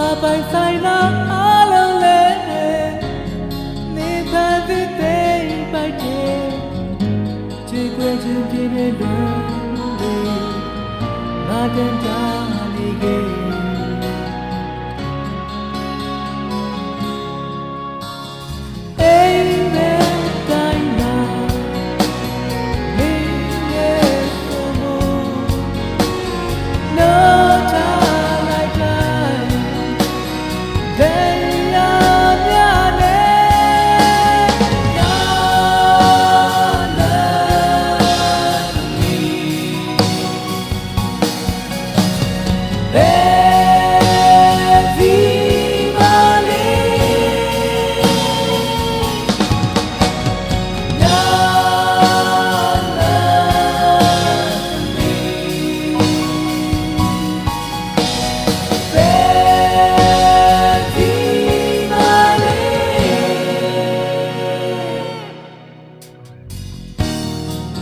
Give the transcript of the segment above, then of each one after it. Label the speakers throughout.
Speaker 1: ငါပိုင်ဆိုင်လာအားလုံးလေးနေပါသေးတဲ့ပိုက်တဲ့ချေခွေချင်းပြည့်တဲ့လွန်လေးငါတန်တာနေခဲ့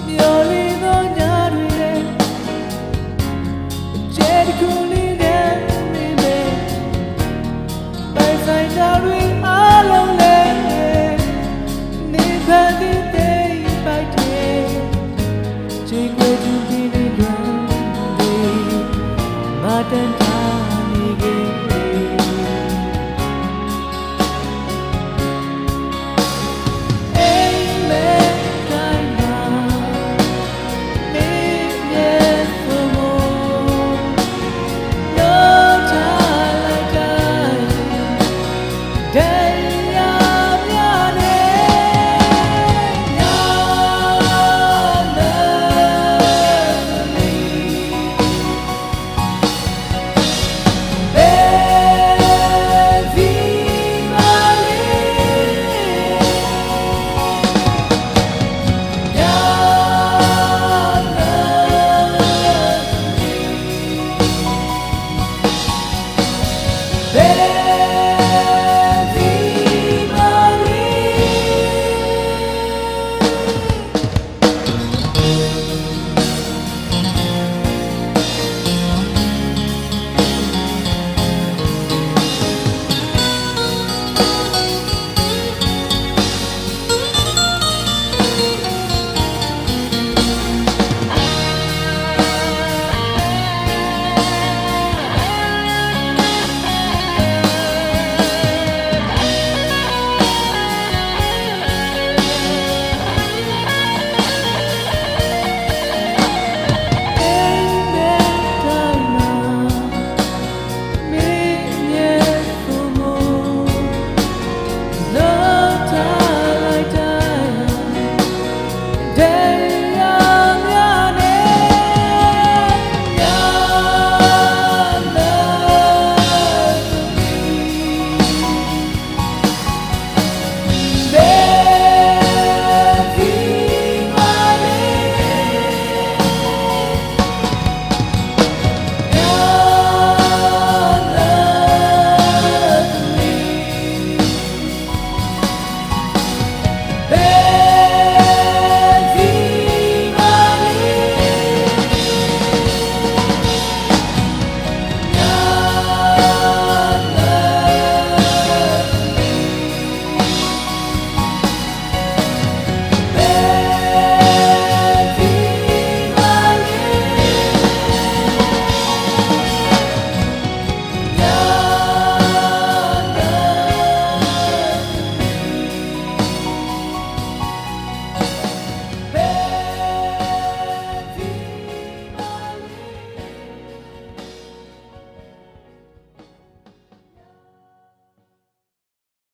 Speaker 1: မျော်လင့်သောညတွေနဲ့